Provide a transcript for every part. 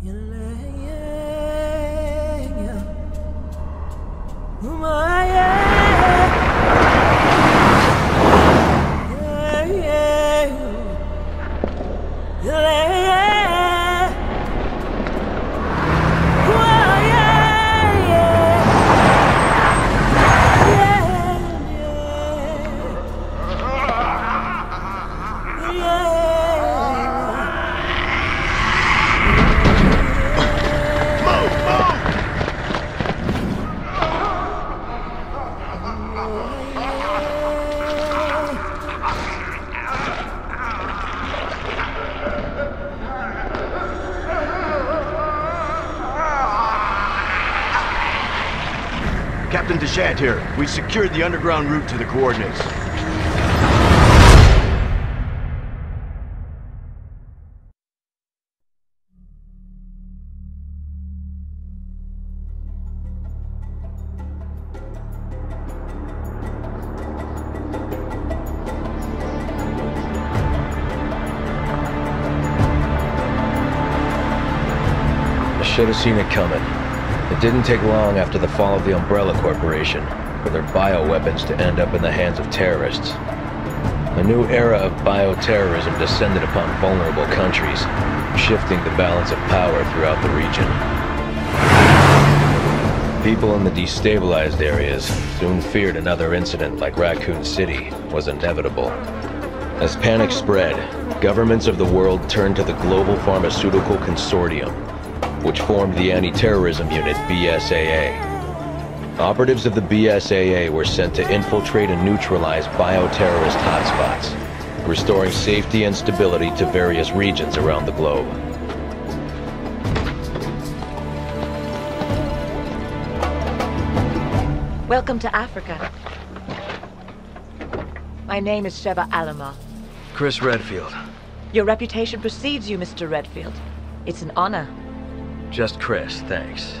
Captain Secured the underground route to the coordinates. I should have seen it coming. It didn't take long after the fall of the Umbrella Corporation for their bioweapons to end up in the hands of terrorists. A new era of bioterrorism descended upon vulnerable countries, shifting the balance of power throughout the region. People in the destabilized areas soon feared another incident like Raccoon City was inevitable. As panic spread, governments of the world turned to the Global Pharmaceutical Consortium, which formed the anti-terrorism unit BSAA. Operatives of the BSAA were sent to infiltrate and neutralize bioterrorist hotspots, restoring safety and stability to various regions around the globe. Welcome to Africa. My name is Sheva Alomar. Chris Redfield. Your reputation precedes you, Mr. Redfield. It's an honor. Just Chris, thanks.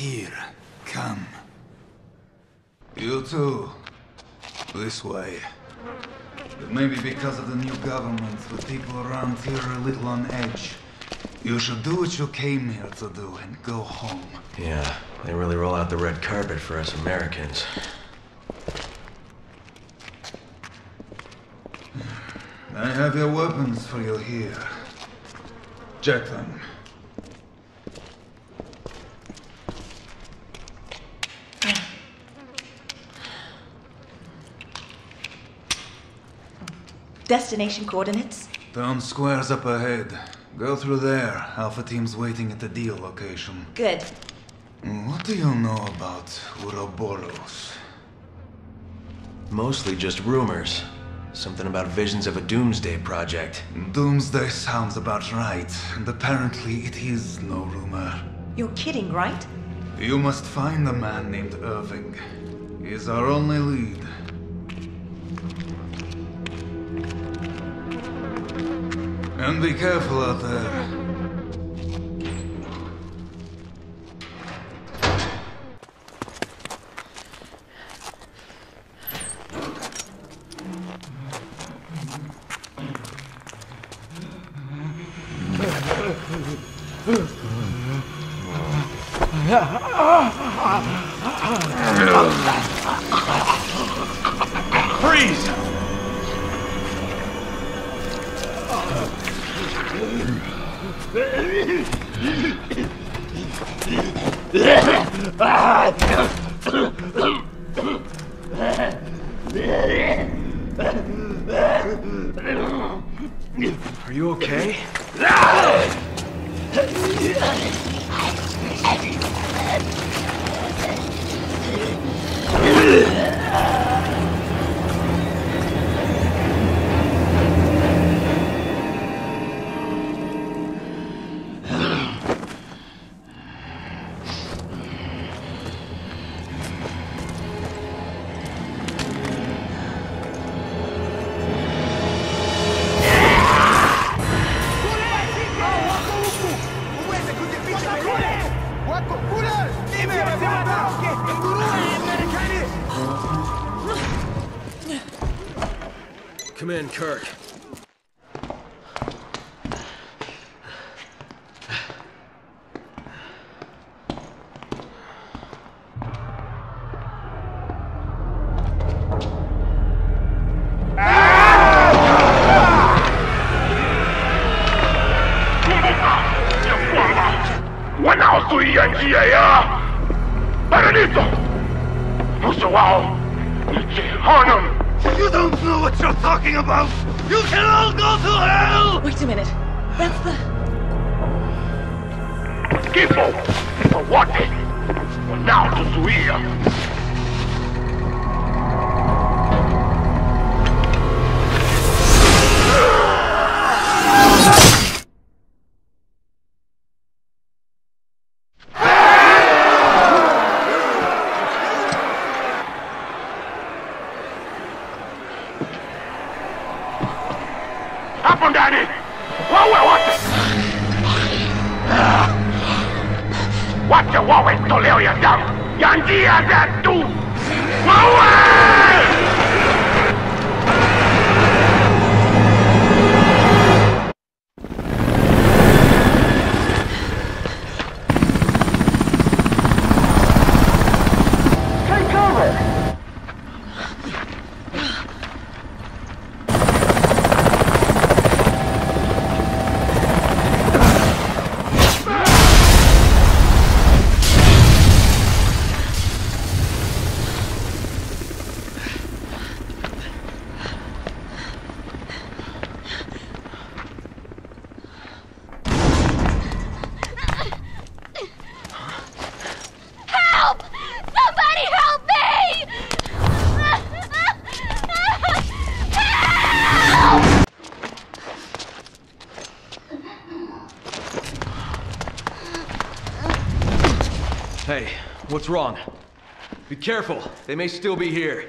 Here. Come. You too. This way. But maybe because of the new government, the people around here are a little on edge. You should do what you came here to do and go home. Yeah, they really roll out the red carpet for us Americans. I have your weapons for you here. Check them. Destination coordinates? Town square's up ahead. Go through there. Alpha team's waiting at the deal location. Good. What do you know about Uroboros? Mostly just rumors. Something about visions of a doomsday project. Doomsday sounds about right, and apparently it is no rumor. You're kidding, right? You must find a man named Irving. He's our only lead. And be careful out there. Wrong? Be careful. They may still be here.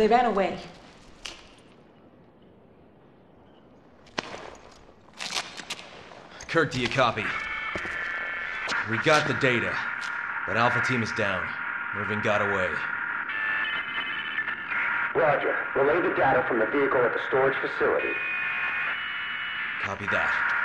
They ran away. Kirk, do you copy? We got the data, but Alpha Team is down. Irving got away. Roger. Relay the data from the vehicle at the storage facility. Copy that.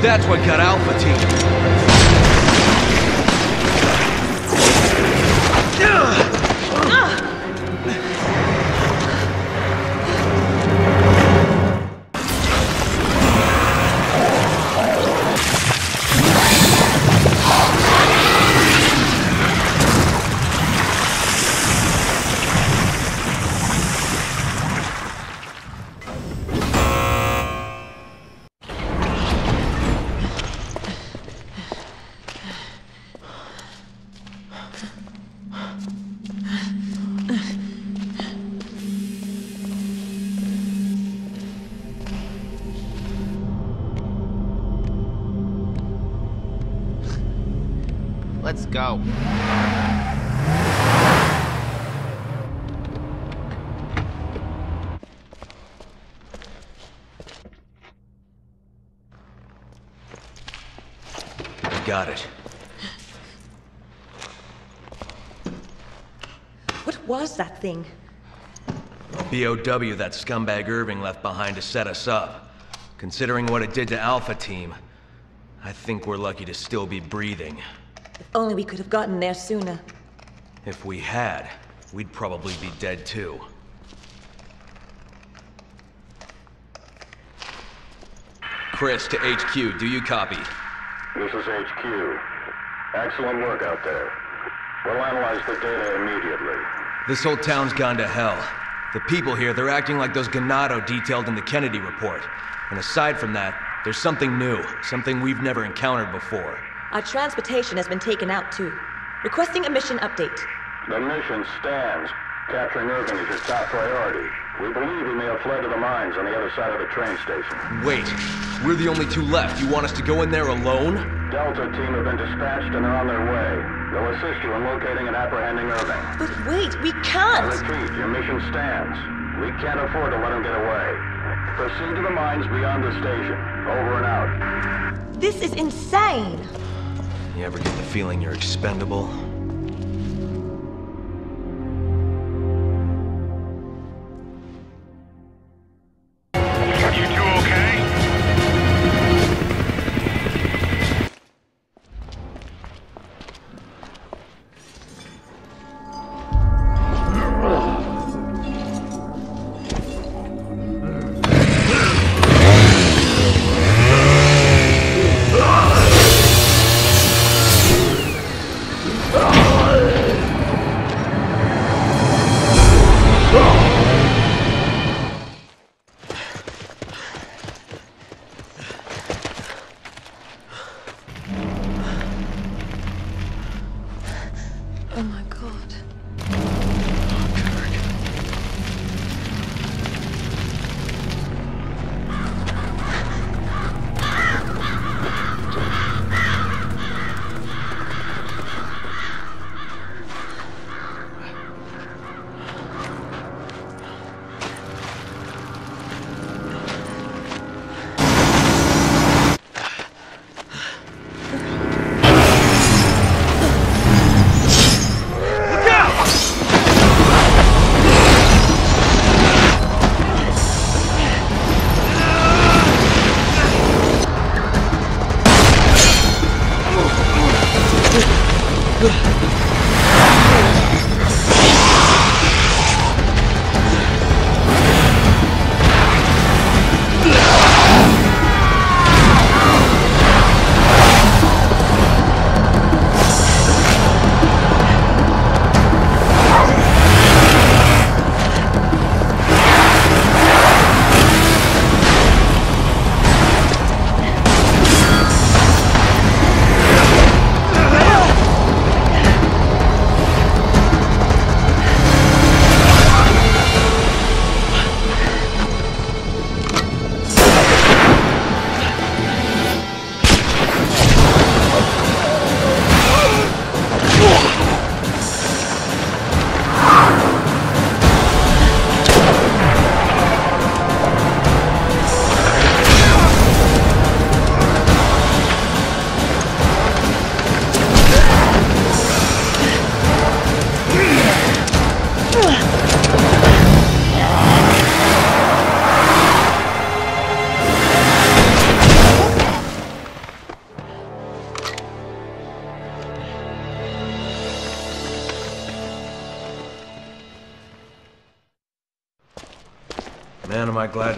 That's what got Alpha Team. That thing? BOW that scumbag Irving left behind to set us up. Considering what it did to Alpha Team, I think we're lucky to still be breathing. If only we could have gotten there sooner. If we had, we'd probably be dead too. Chris, to HQ, do you copy? This is HQ. Excellent work out there. We'll analyze the data immediately. This whole town's gone to hell. The people here, they're acting like those Ganado detailed in the Kennedy report. And aside from that, there's something new, something we've never encountered before. Our transportation has been taken out too. Requesting a mission update. The mission stands. Capturing Irving is your top priority. We believe he may have fled to the mines on the other side of the train station. Wait, we're the only two left. You want us to go in there alone? Delta team have been dispatched and are on their way. They'll assist you in locating and apprehending Irving. But wait, we can't! repeat, your mission stands. We can't afford to let him get away. Proceed to the mines beyond the station. Over and out. This is insane! You ever get the feeling you're expendable?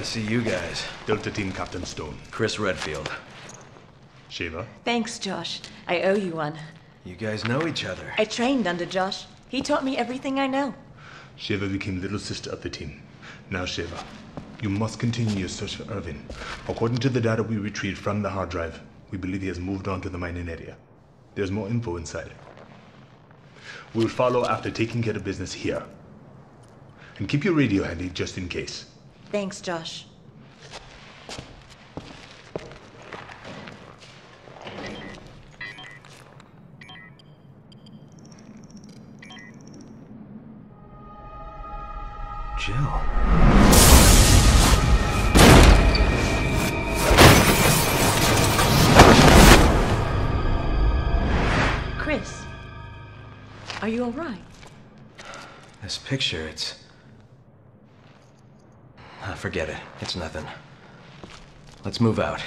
To see you guys. Delta Team Captain Stone. Chris Redfield. Sheva. Thanks, Josh. I owe you one. You guys know each other. I trained under Josh. He taught me everything I know. Sheva became little sister of the team. Now, Sheva, you must continue your search for Irving. According to the data we retrieved from the hard drive, we believe he has moved on to the mining area. There's more info inside. We'll follow after taking care of business here. And keep your radio handy just in case. Thanks, Josh. Jill. Chris, are you all right? This picture, it's. Ah, forget it. It's nothing. Let's move out.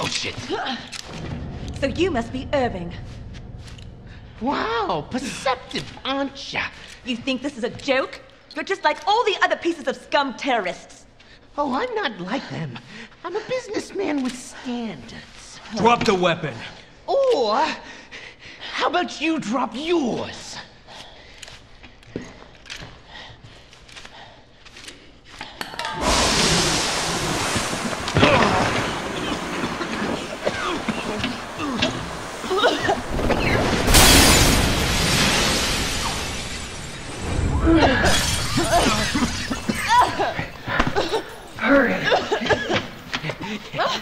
Oh shit. So you must be Irving. Wow, perceptive, aren't ya? You think this is a joke? You're just like all the other pieces of scum terrorists. Oh, I'm not like them. I'm a businessman with standards. Drop the weapon! Or, how about you drop yours?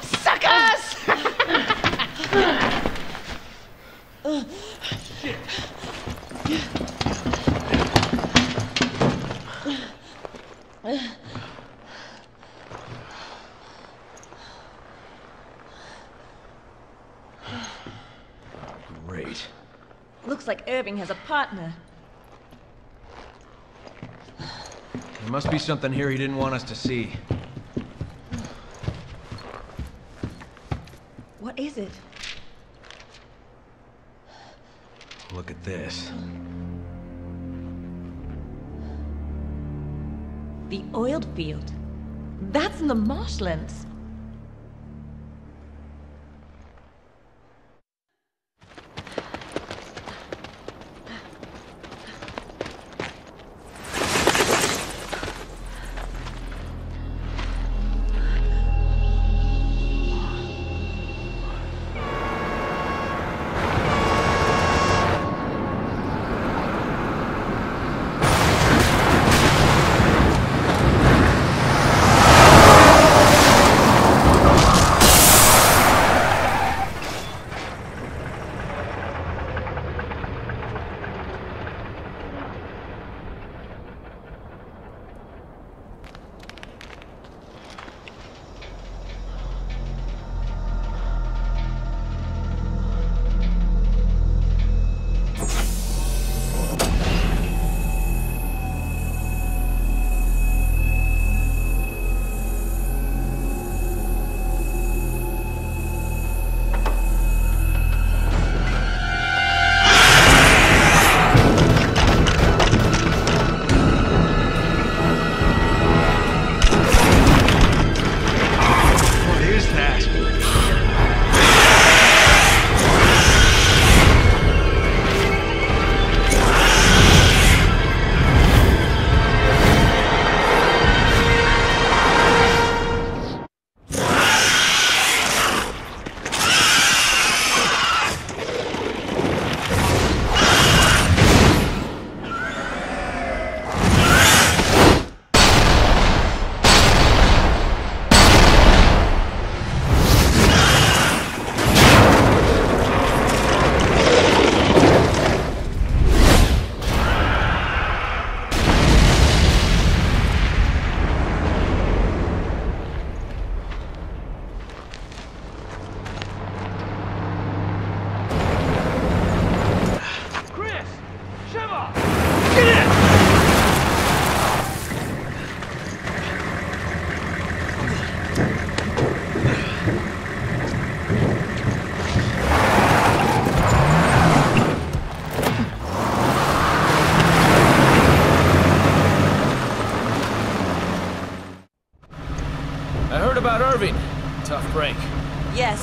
Suckers! Great. Looks like Irving has a partner. There must be something here he didn't want us to see. What is it? Look at this. The oiled field. That's in the marshlands.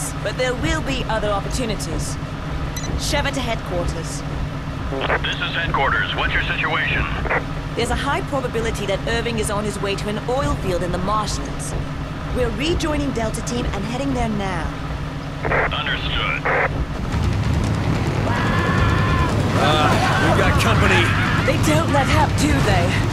Yes, but there will be other opportunities. Sheva to headquarters. This is headquarters. What's your situation? There's a high probability that Irving is on his way to an oil field in the marshlands. We're rejoining Delta Team and heading there now. Understood. Ah, we've got company. They don't let up, do they?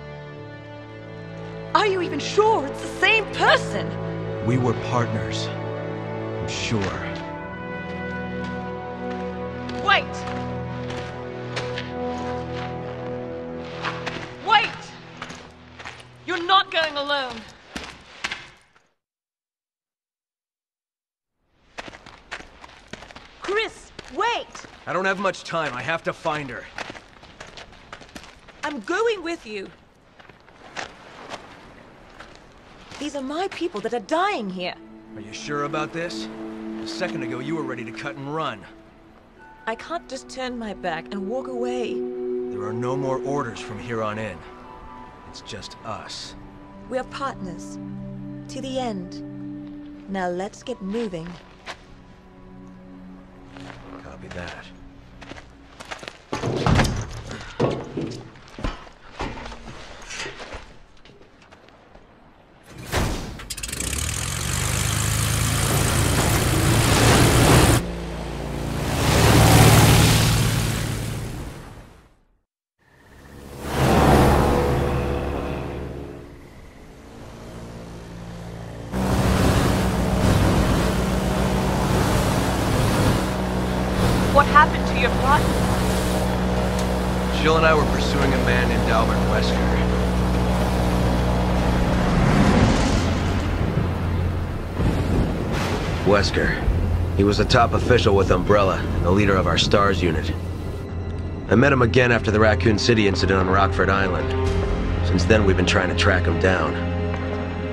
Are you even sure it's the same person? We were partners. I'm sure. Wait! Wait! You're not going alone. Chris, wait! I don't have much time. I have to find her. I'm going with you. These are my people that are dying here. Are you sure about this? A second ago, you were ready to cut and run. I can't just turn my back and walk away. There are no more orders from here on in. It's just us. We are partners. To the end. Now let's get moving. Copy that. Wesker. He was a top official with Umbrella and the leader of our STARS unit. I met him again after the Raccoon City incident on Rockfort Island. Since then, we've been trying to track him down.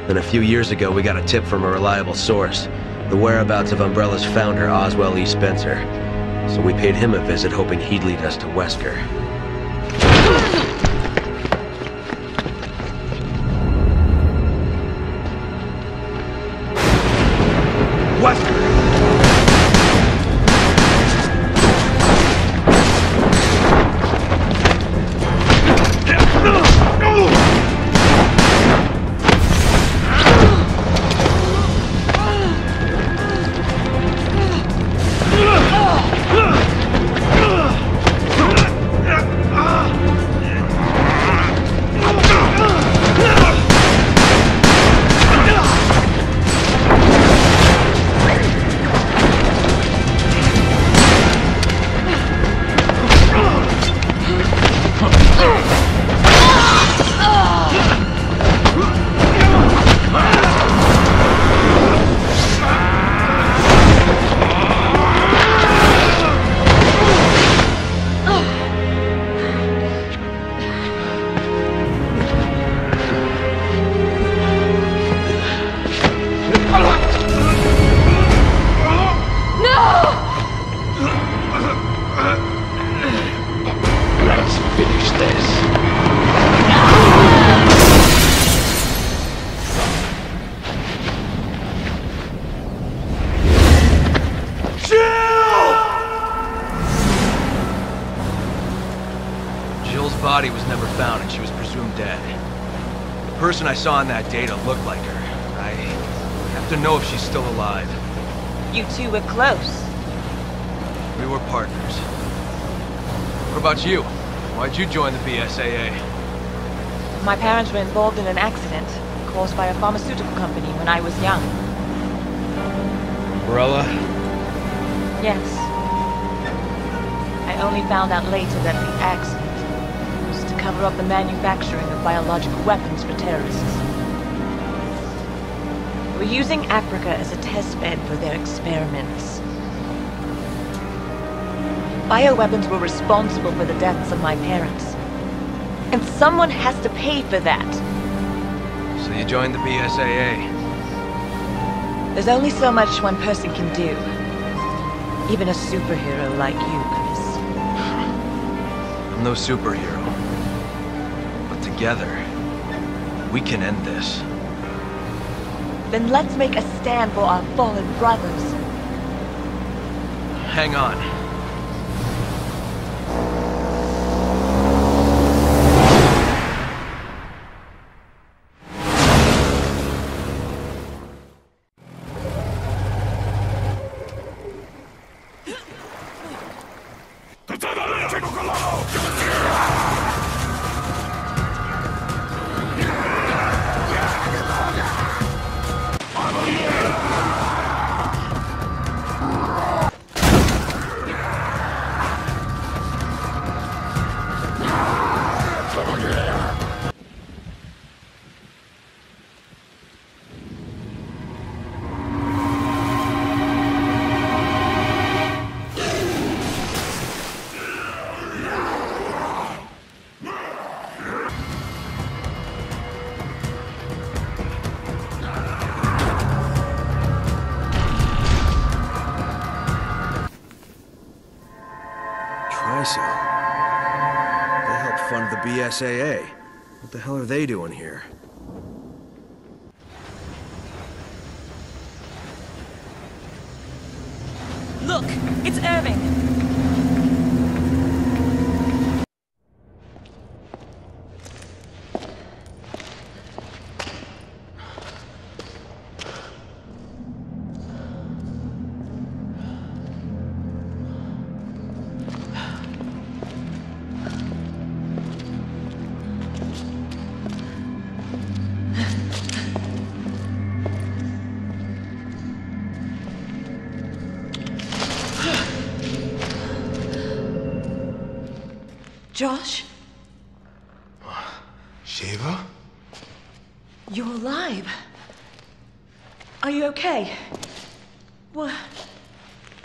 Then a few years ago, we got a tip from a reliable source. The whereabouts of Umbrella's founder, Oswell E. Spencer. So we paid him a visit, hoping he'd lead us to Wesker. My parents were involved in an accident caused by a pharmaceutical company when I was young. Umbrella? Yes. I only found out later that the accident was to cover up the manufacturing of biological weapons for terrorists. We're using Africa as a test bed for their experiments. Bioweapons were responsible for the deaths of my parents. And someone has to pay for that. So you joined the BSAA. There's only so much one person can do. Even a superhero like you, Chris. I'm no superhero. But together, we can end this. Then let's make a stand for our fallen brothers. Hang on. Sheva? You're alive. Are you okay? Well,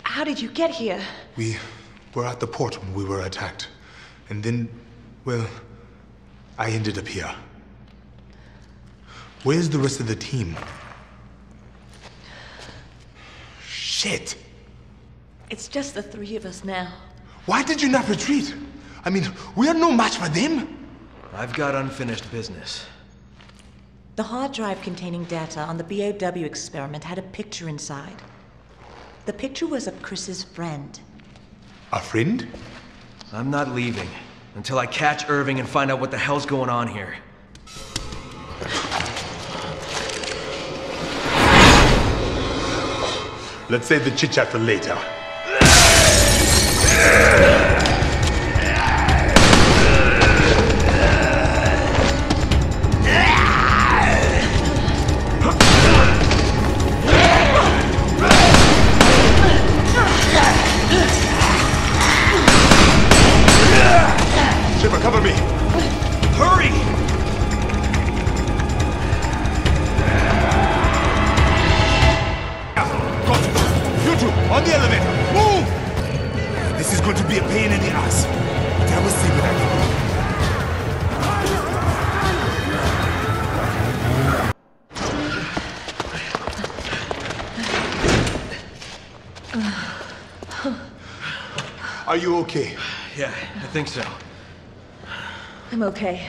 how did you get here? We were at the port when we were attacked. And then, well, I ended up here. Where's the rest of the team? Shit! It's just the three of us now. Why did you not retreat? I mean, we are no match for them. I've got unfinished business. The hard drive containing data on the BOW experiment had a picture inside. The picture was of Chris's friend. A friend? I'm not leaving until I catch Irving and find out what the hell's going on here. Let's save the chit chat for later. Cover me. Hurry! You two, on the elevator. Move! This is going to be a pain in the ass. But I will see what I can do. Are you okay? Yeah, I think so. I'm okay.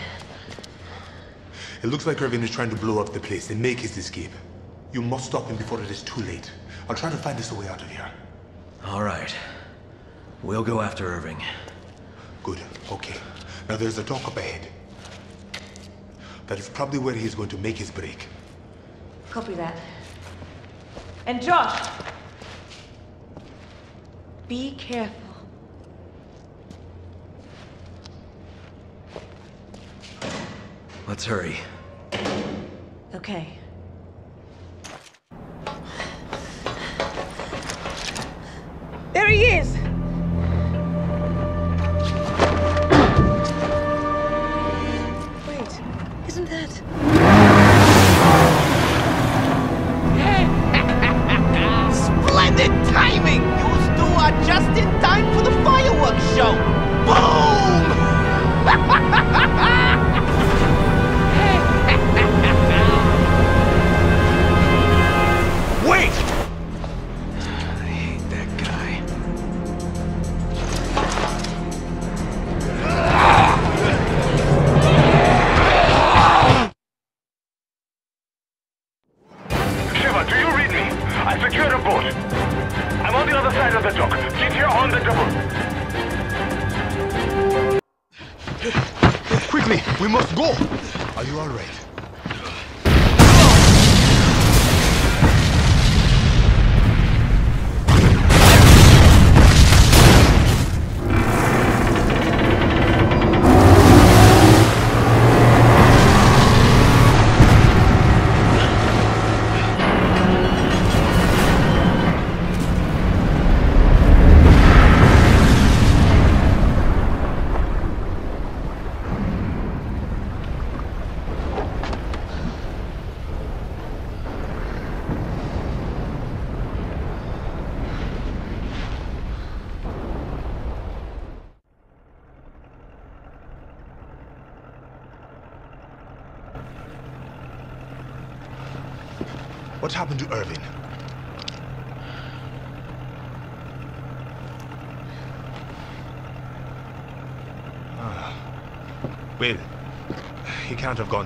It looks like Irving is trying to blow up the place and make his escape. You must stop him before it is too late. I'll try to find us a way out of here. All right. We'll go after Irving. Good. Okay. Now there's a dock up ahead. That is probably where he's going to make his break. Copy that. And Josh! Be careful. Let's hurry. Okay. There he is! Wait, isn't that... Splendid timing! You two are just in time for the fireworks show! Boom!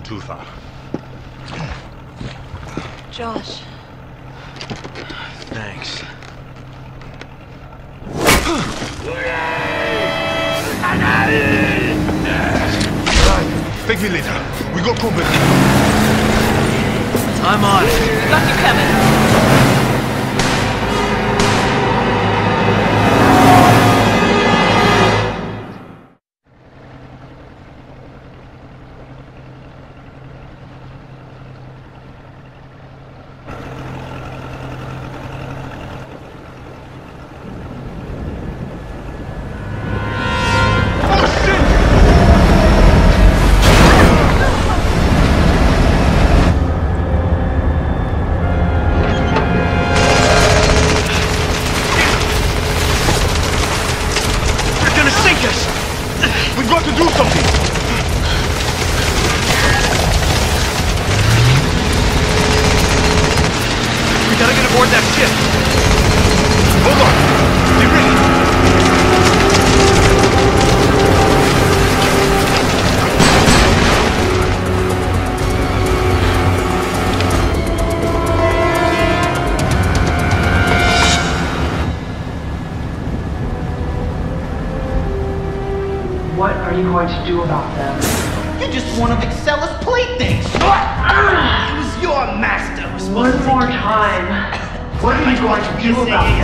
can't have do about them? You're just one of Excella's playthings. What? It was your master who was supposed One to more take care of time. What are you going to do about it.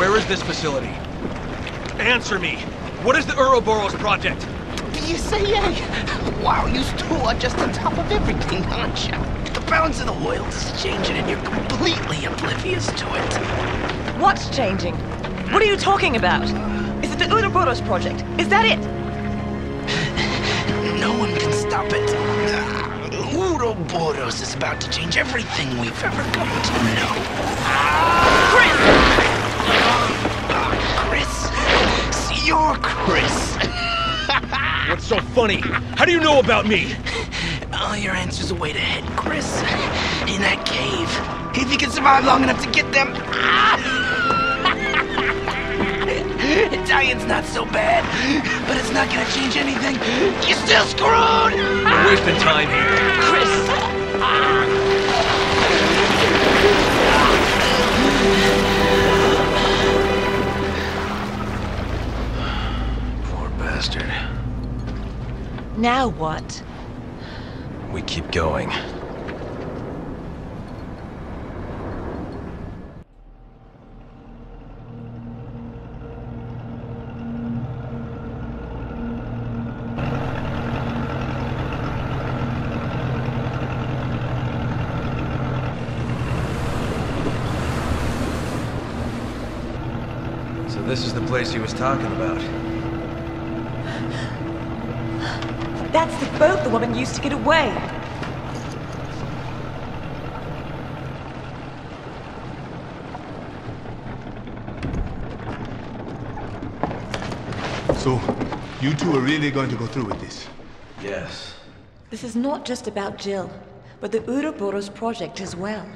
Where is this facility? Answer me. What is the Uroboros project? BSAA. Wow, you two are just on top of everything, aren't you? The balance of the world is changing and you're completely oblivious to it. What's changing? What are you talking about? Is it the Uroboros project? Is that it? No one can stop it. Uroboros is about to change everything we've ever come to know. Chris! You're Chris. What's so funny? How do you know about me? All your answers are await ahead, Chris. In that cave. If you can survive long enough to get them. Italian's not so bad, but it's not gonna change anything. You're still screwed! We're wasting time here. Chris! bastard. Now what? We keep going. So this is the place he was talking about. Used to get away. So, you two are really going to go through with this? Yes. This is not just about Jill, but the Uroboros project as well.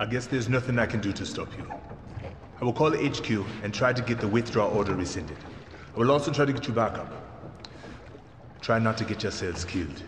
I guess there's nothing I can do to stop you. I will call HQ and try to get the withdrawal order rescinded. I will also try to get you back up. Try not to get yourselves killed.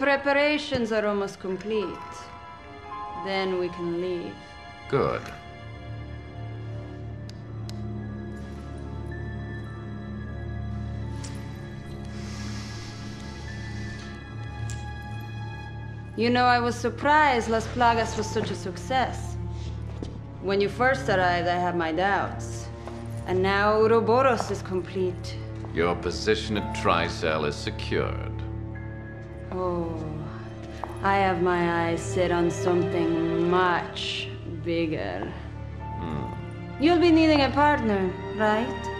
Preparations are almost complete. Then we can leave. Good. You know, I was surprised Las Plagas was such a success. When you first arrived, I had my doubts. And now Uroboros is complete. Your position at Tricell is secured. Oh, I have my eyes set on something much bigger. Hmm. You'll be needing a partner, right?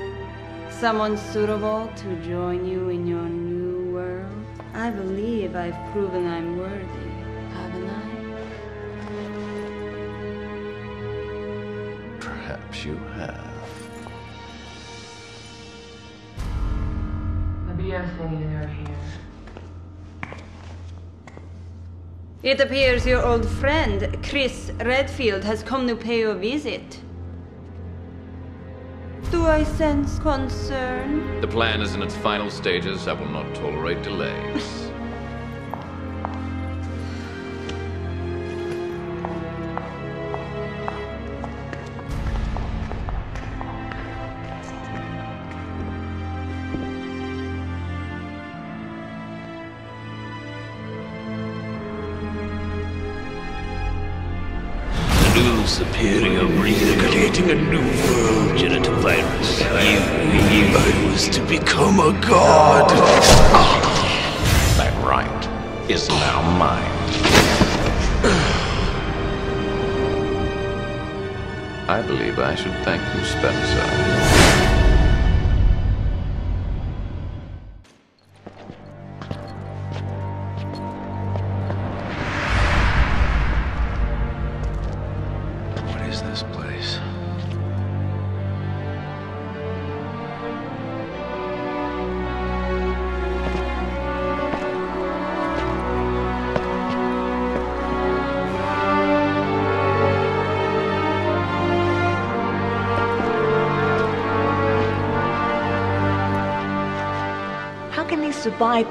someone suitable to join you in your new world? I believe I've proven I'm worthy, haven't I? Perhaps you have. The BO thingy they're It appears your old friend, Chris Redfield, has come to pay you a visit. Do I sense concern? The plan is in its final stages. I will not tolerate delays.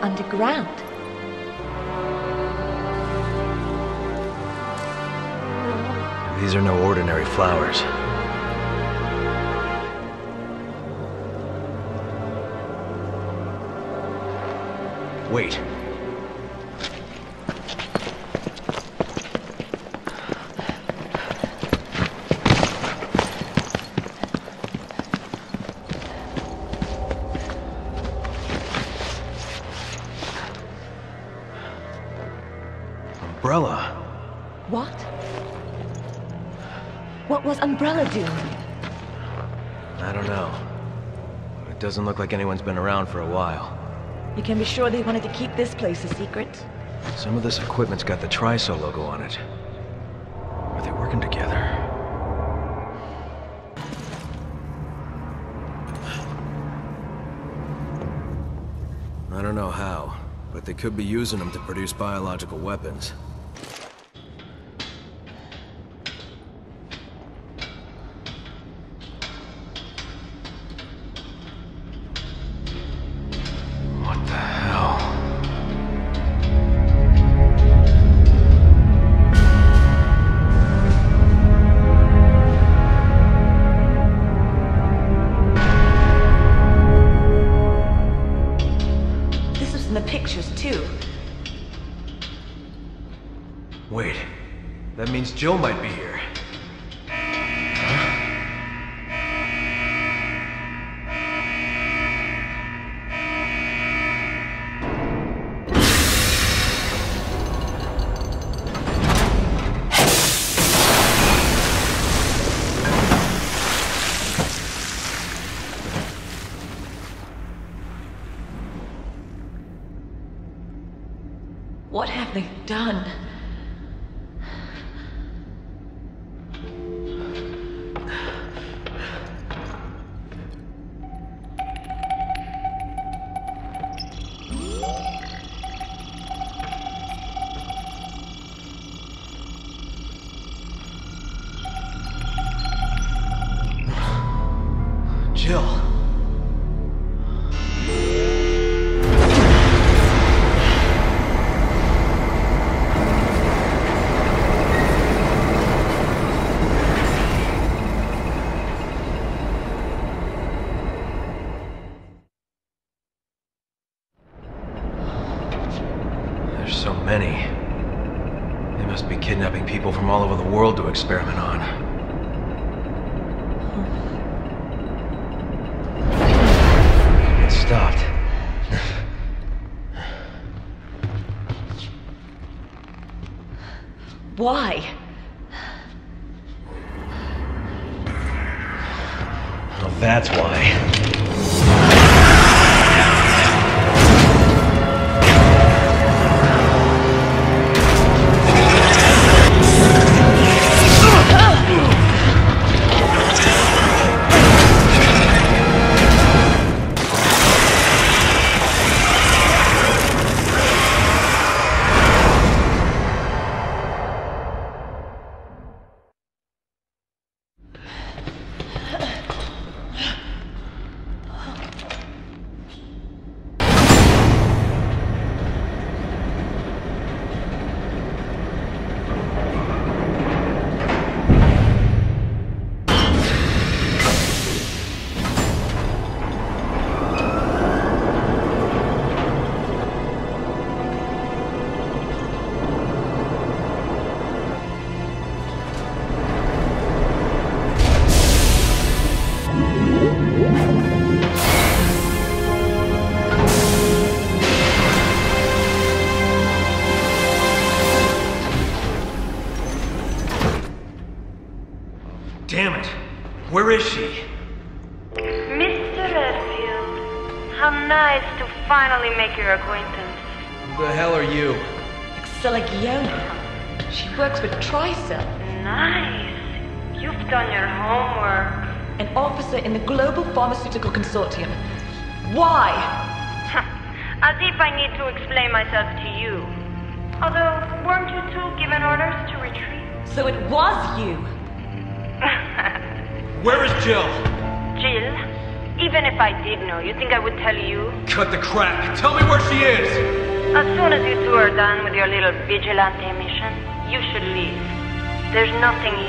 Underground? These are no ordinary flowers. Wait. Umbrella doing? I don't know. It doesn't look like anyone's been around for a while. You can be sure they wanted to keep this place a secret. Some of this equipment's got the Tricell logo on it. Are they working together? I don't know how, but they could be using them to produce biological weapons. Why? Well, that's why.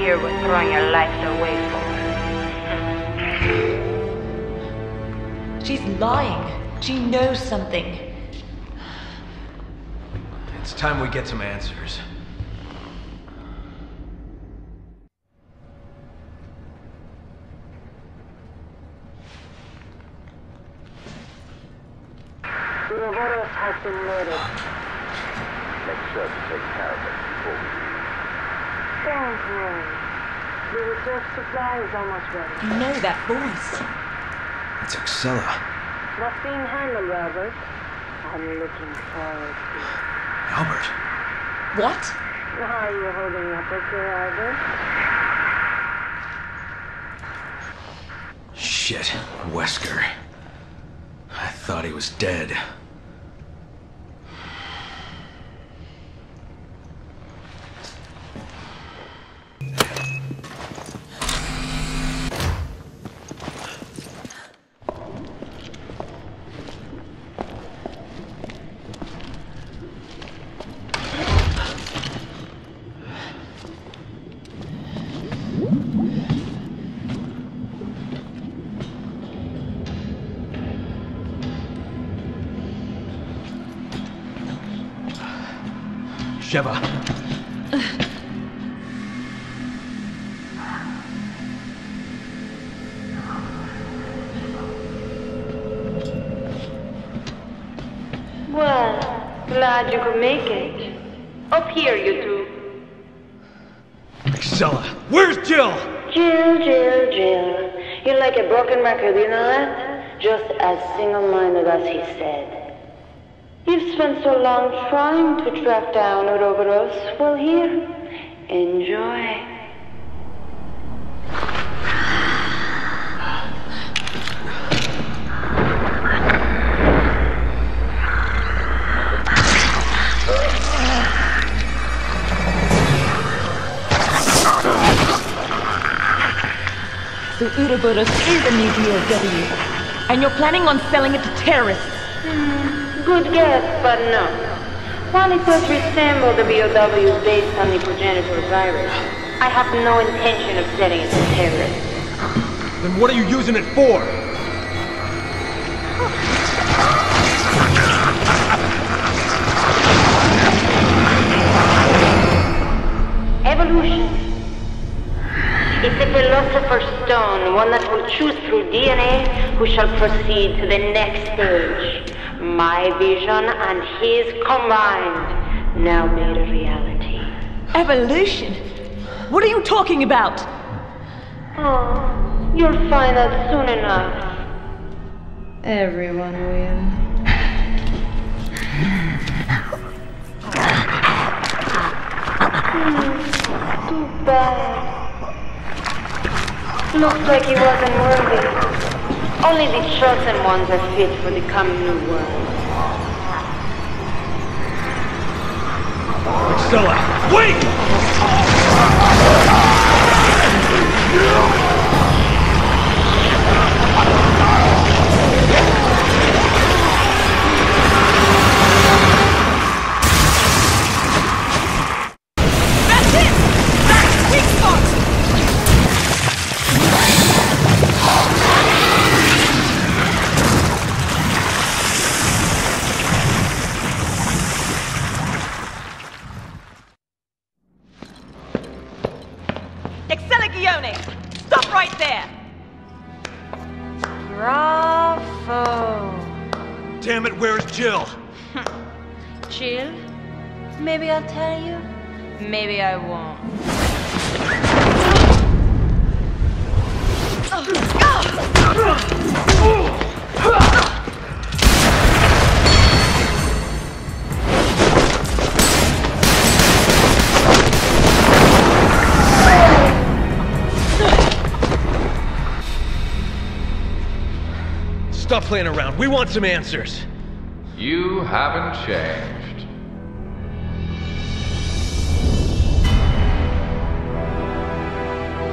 Here worth throwing your lives away for. She's lying. She knows something. It's time we get some answers. Uroboros has been murdered. Make sure to take care of it before we leave. Don't worry. The reserve supply is almost ready. You know that voice. It's Excella. That's being handled, Albert. I'm looking forward to it. Albert. What? How are you holding up okay, Albert? Shit. Wesker. I thought he was dead. Trying to track down Uroboros. Well, here, enjoy. The Uroboros is a new BOW. And you're planning on selling it to terrorists. Hmm, good guess, but no. Does resemble the BOW based on the progenitor virus, I have no intention of selling it to terrorists. Then what are you using it for? Evolution. It's a philosopher's stone, one that will choose through DNA who shall proceed to the next stage. My vision and his combined, now made a reality. Evolution? What are you talking about? Oh, you'll find out soon enough. Everyone will. Hmm, too bad. Looks like he wasn't worthy. Only the chosen ones are fit for the coming new world. Excella. Wait! Playing around. We want some answers. You haven't changed.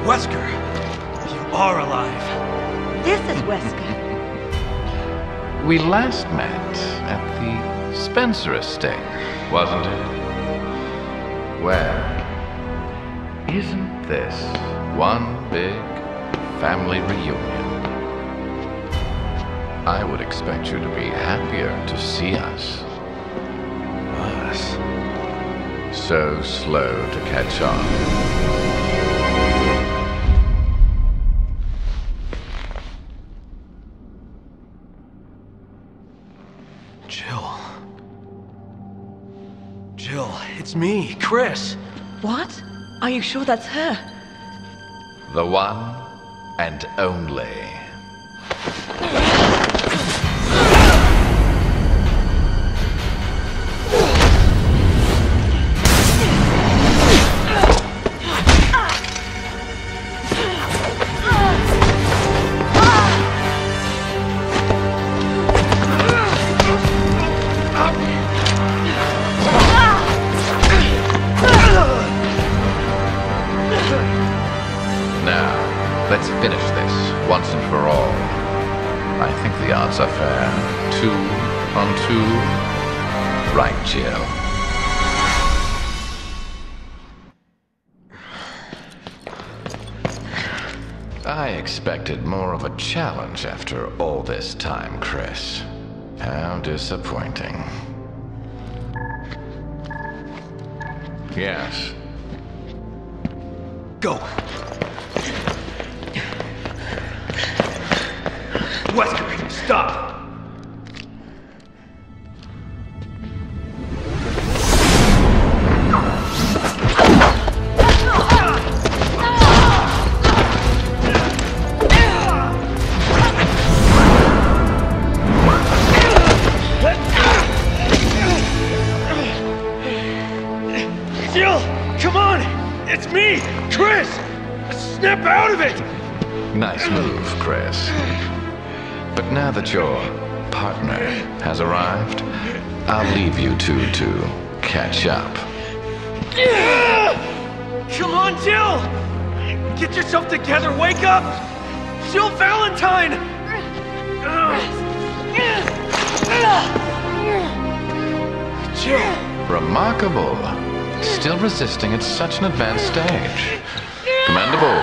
Wesker, you are alive. This is Wesker. We last met at the Spencer estate, wasn't it? Well, isn't this one big family reunion? I would expect you to be happier to see us. Us? So slow to catch on. Jill. Jill, it's me, Chris. What? Are you sure that's her? The one and only. Two on two. Right, Jill. I expected more of a challenge after all this time, Chris. How disappointing. Yes. Go. Wesker, stop. Two to catch up. Come on, Jill! Get yourself together, wake up! Jill Valentine! Jill! Remarkable. Still resisting at such an advanced stage. Commendable,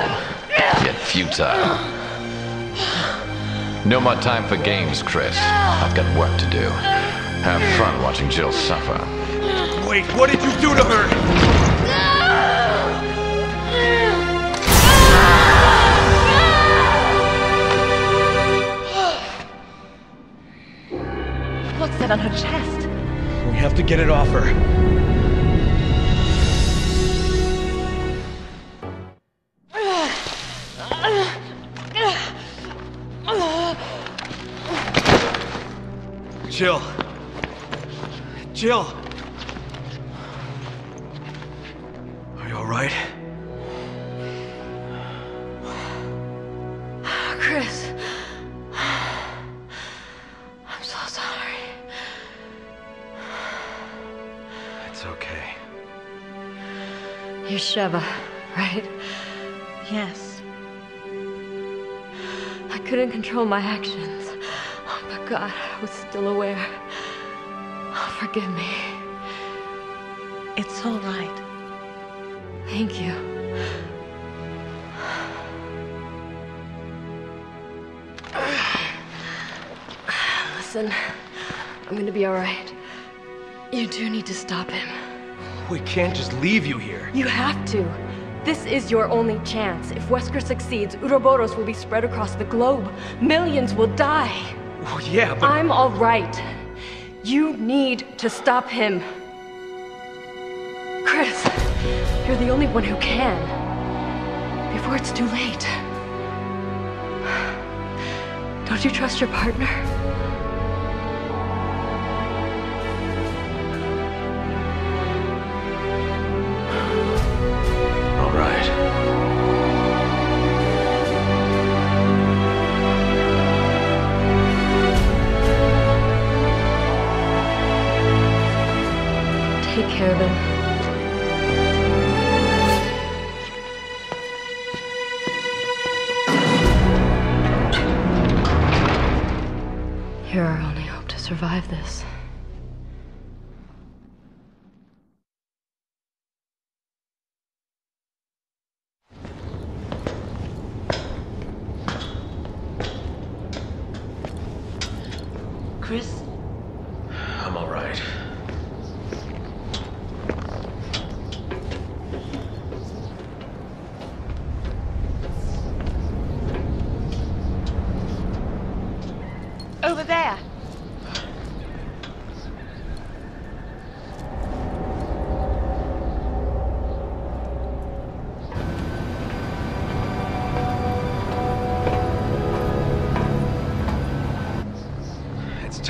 yet futile. No more time for games, Chris. I've got work to do. Have fun watching Jill suffer. Wait, what did you do to her? What's that on her chest? We have to get it off her. Jill. Jill. Are you alright? Chris. I'm so sorry. It's okay. You're Sheva, right? Yes. I couldn't control my actions. Oh, but God, I was still aware. Forgive me. It's all right. Thank you. Listen, I'm gonna be alright. You do need to stop him. We can't just leave you here. You have to. This is your only chance. If Wesker succeeds, Uroboros will be spread across the globe. Millions will die. Oh, yeah, but. I'm alright. You need to stop him. Chris, you're the only one who can. Before it's too late. Don't you trust your partner?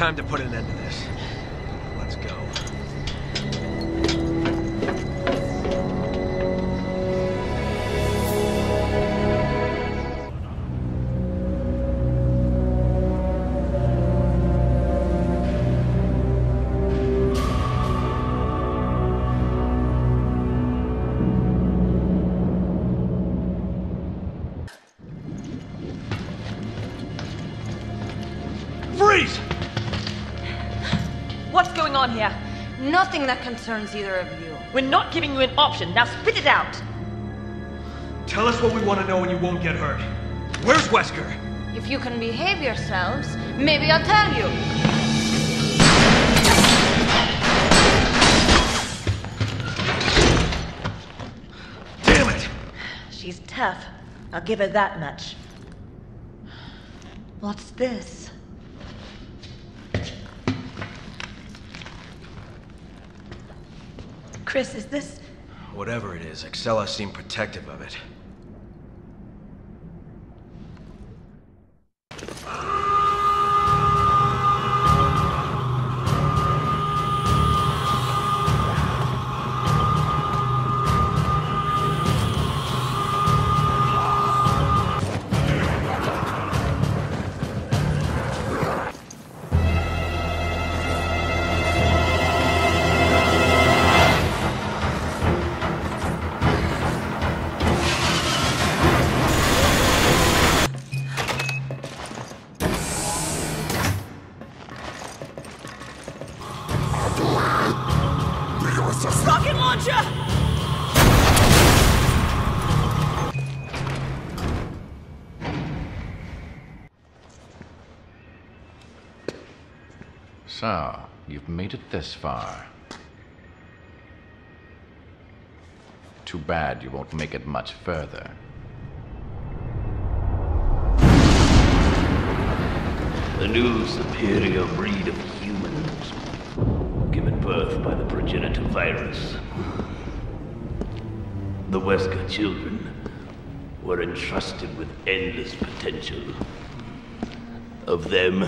Time to put an Nothing that concerns either of you. We're not giving you an option. Now spit it out. Tell us what we want to know and you won't get hurt. Where's Wesker? If you can behave yourselves, maybe I'll tell you. Damn it! She's tough. I'll give her that much. What's this? Chris, is this. Whatever it is, Excella seemed protective of it. This far. Too bad you won't make it much further. The new superior breed of humans, given birth by the progenitor virus. The Wesker children were entrusted with endless potential. Of them,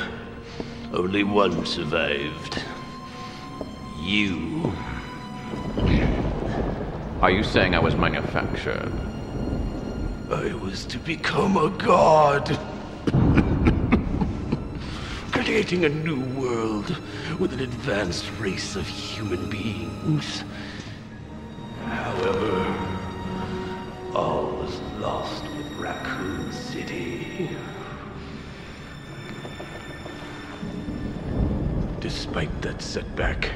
only one survived. You. Are you saying I was manufactured? I was to become a god. Creating a new world with an advanced race of human beings. However, all was lost with Raccoon City. Despite that setback,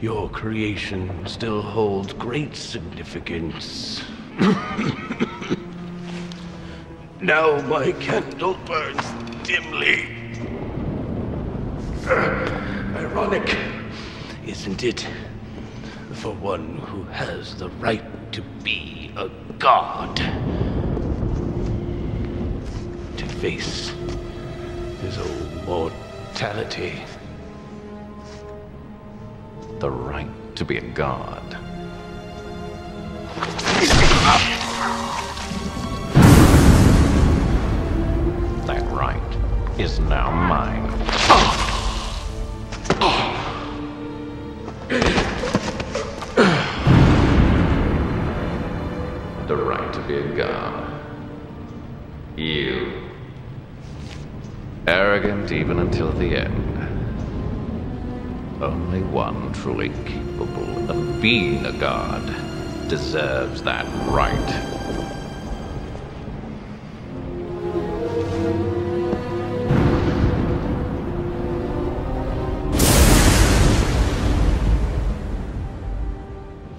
your creation still holds great significance. now my candle burns dimly. Uh, ironic, isn't it? For one who has the right to be a god. To face his own mortality. The right to be a god. That right is now mine. The right to be a god. You. Arrogant even until the end. Only one truly capable of being a god deserves that right.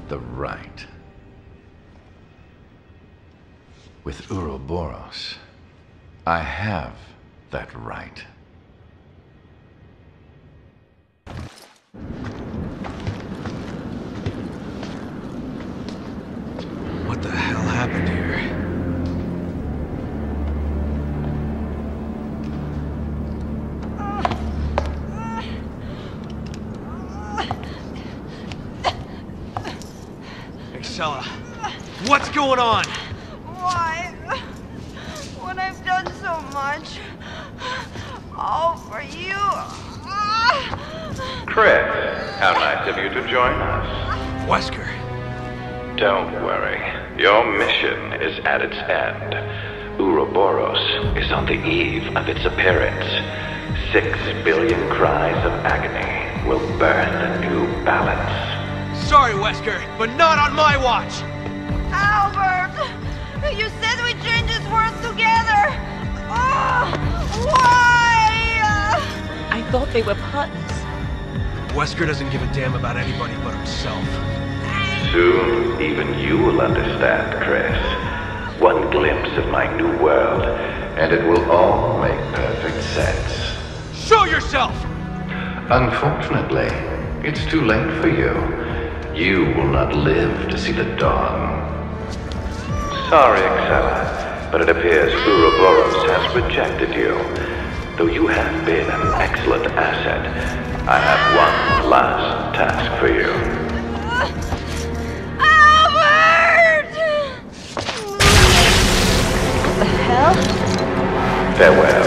The right. With Uroboros, I have that right. What the hell happened here? Excella, what's going on? Why? When I've done so much. All for you. Chris, how nice of you to join us. Wesker. Don't worry. Your mission is at its end. Uroboros is on the eve of its appearance. Six billion cries of agony will burn the new balance. Sorry, Wesker, but not on my watch! Wesker doesn't give a damn about anybody but himself. Soon, even you will understand, Chris. One glimpse of my new world, and it will all make perfect sense. Show yourself! Unfortunately, it's too late for you. You will not live to see the dawn. Sorry, Excella, but it appears Uroboros has rejected you. Though you have been an excellent asset, I have one last task for you. Albert! What The hell? Farewell,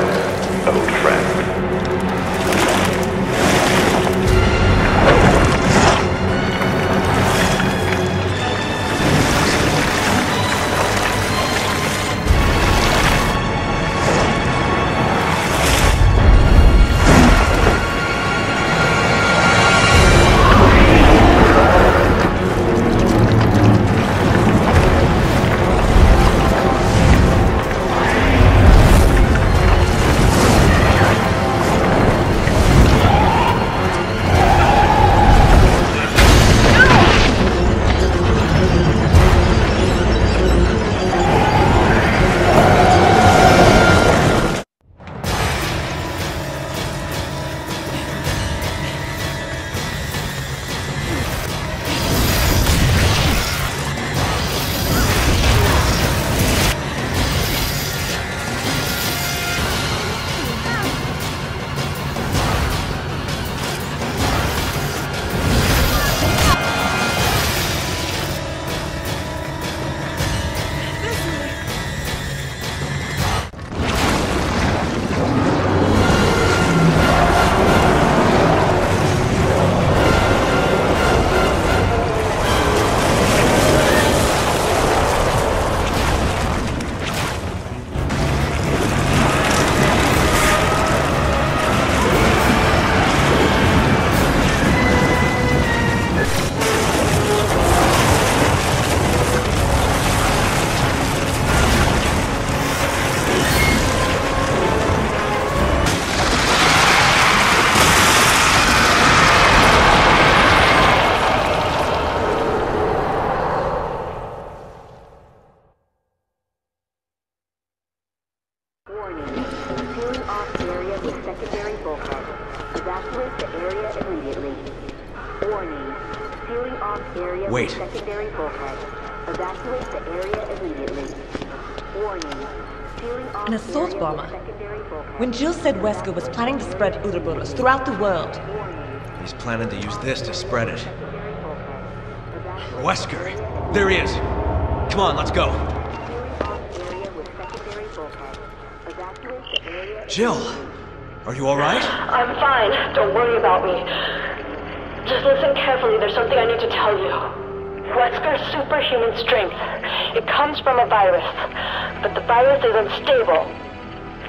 spread Uroboros throughout the world, He's planning to use this to spread it. Wesker! There he is! Come on, let's go! Jill! Are you alright? I'm fine. Don't worry about me. Just listen carefully. There's something I need to tell you. Wesker's superhuman strength. It comes from a virus, but the virus is unstable.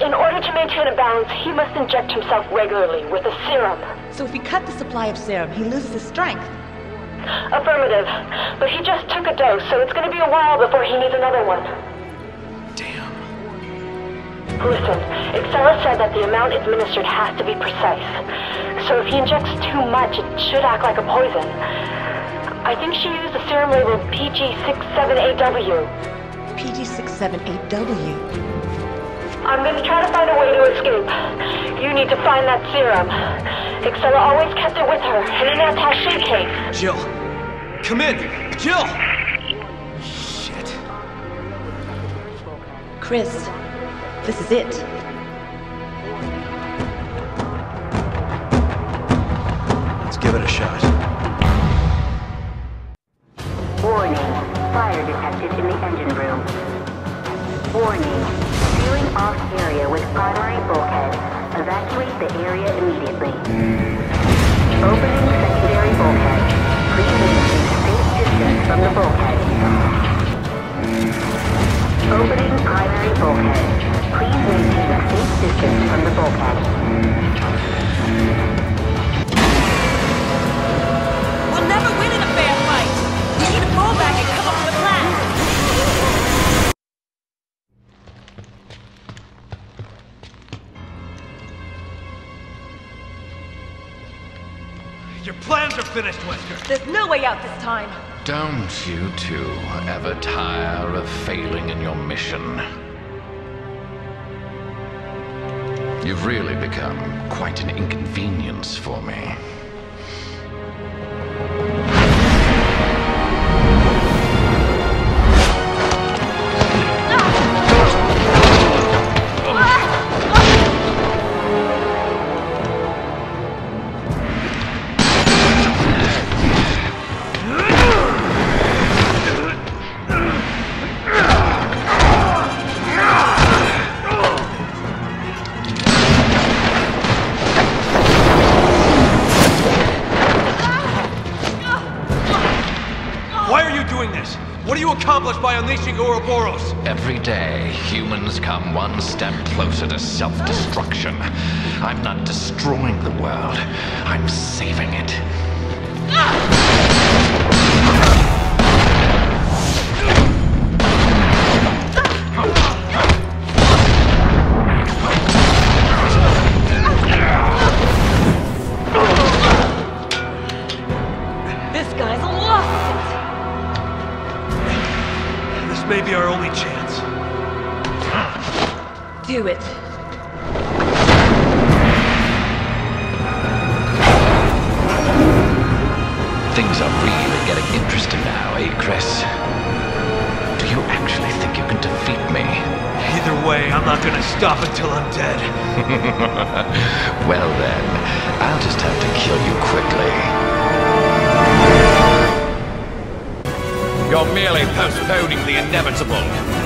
In order to maintain a balance, he must inject himself regularly with a serum. So if we cut the supply of serum, he loses his strength. Affirmative. But he just took a dose, so it's gonna be a while before he needs another one. Damn. Listen, Excella said that the amount administered has to be precise. So if he injects too much, it should act like a poison. I think she used a serum labeled PG67AW. PG67AW. I'm gonna try to find a way to escape. You need to find that serum. Excella always kept it with her, and in an attaché case. Jill! Come in! Jill! Shit. Chris, this is it. Let's give it a shot. Warning. Fire detected in the engine room. Warning. Sealing off area with primary bulkhead. Evacuate the area immediately. Opening secondary bulkhead. Please maintain safe distance from the bulkhead. Opening primary bulkhead. Please maintain safe distance from the bulkhead. We'll never win in a fair fight! We need to fall back and come up plans are finished, Wesker. There's no way out this time! Don't you two ever tire of failing in your mission? You've really become quite an inconvenience for me. By unleashing Uroboros? Every day, humans come one step closer to self destruction. I'm not destroying the world, I'm saving it. This may be our only chance. Do it. Things are really getting interesting now, eh, Chris? Do you actually think you can defeat me? Either way, I'm not gonna stop until I'm dead. well then, I'll just have to kill you quickly. You're merely postponing the inevitable.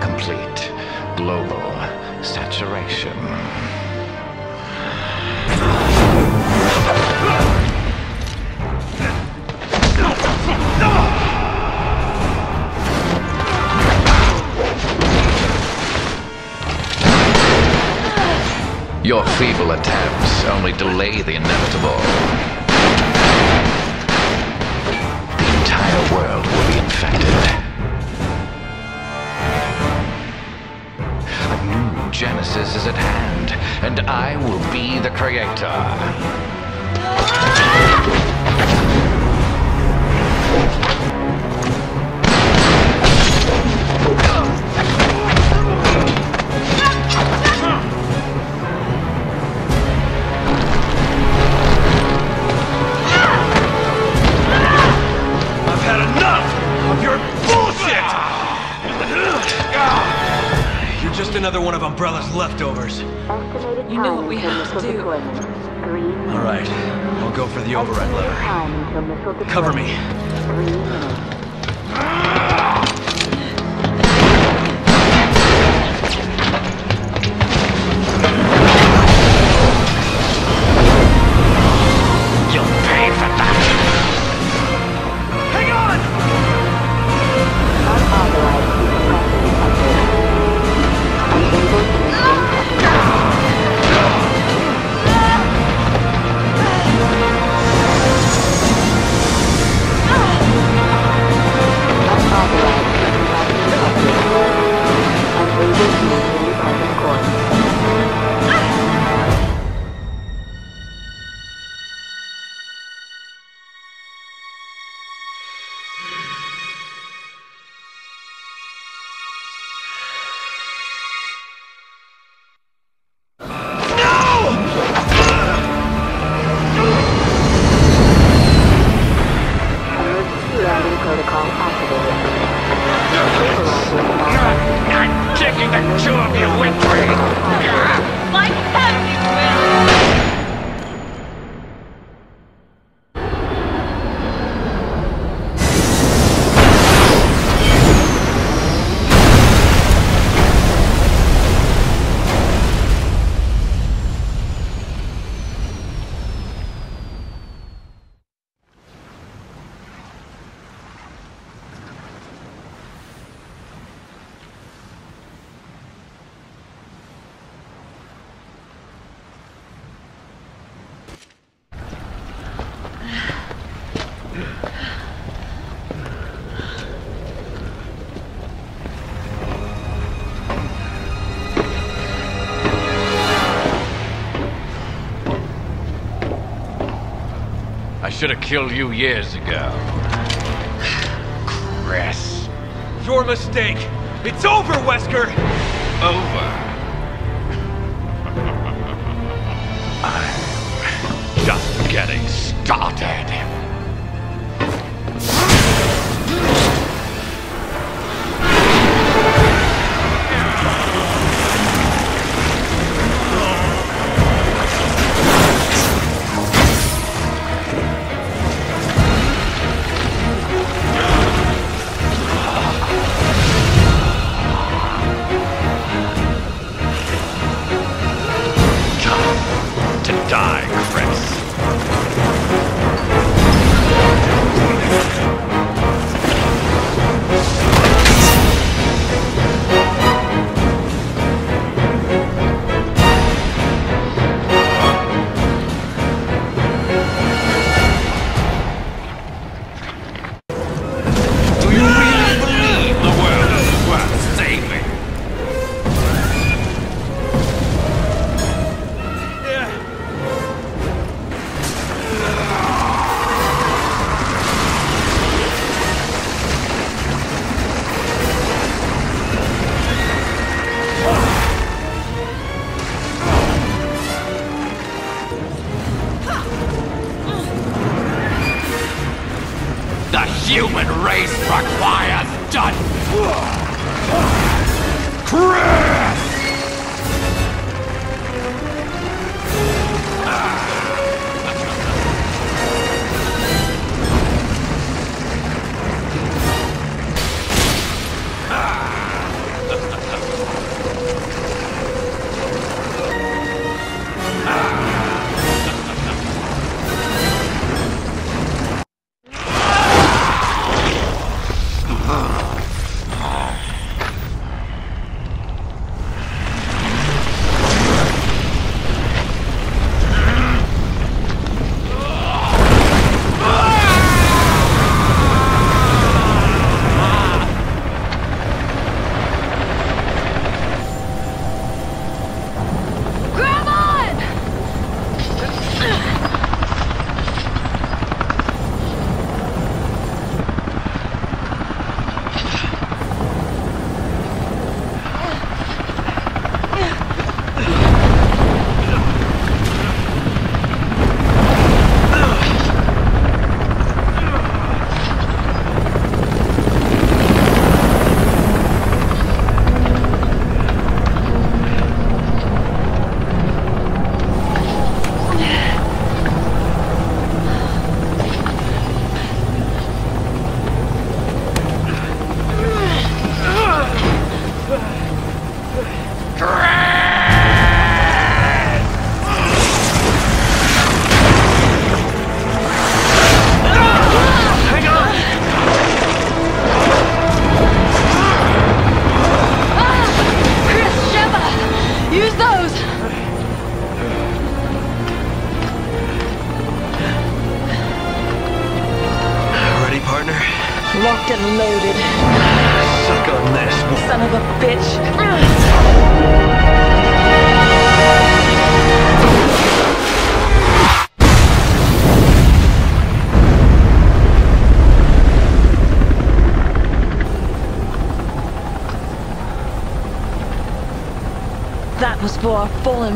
Complete global saturation. Your feeble attempts only delay the inevitable. Is at hand, and I will be the creator. Another one of Umbrella's leftovers. You know what we have to do. All right, I'll go for the override lever. Cover me. Should have killed you years ago. Chris. Your mistake. It's over, Wesker! Over.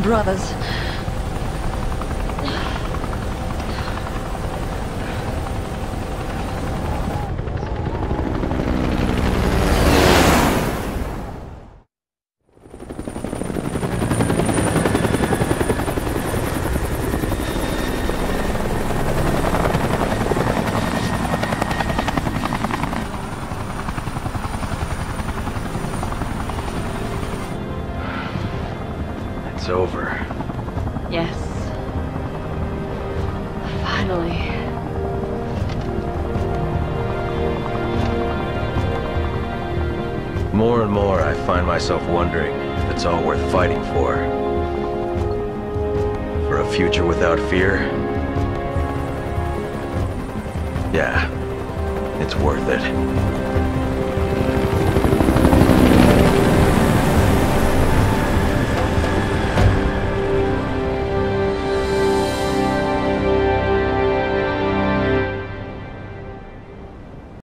Brothers.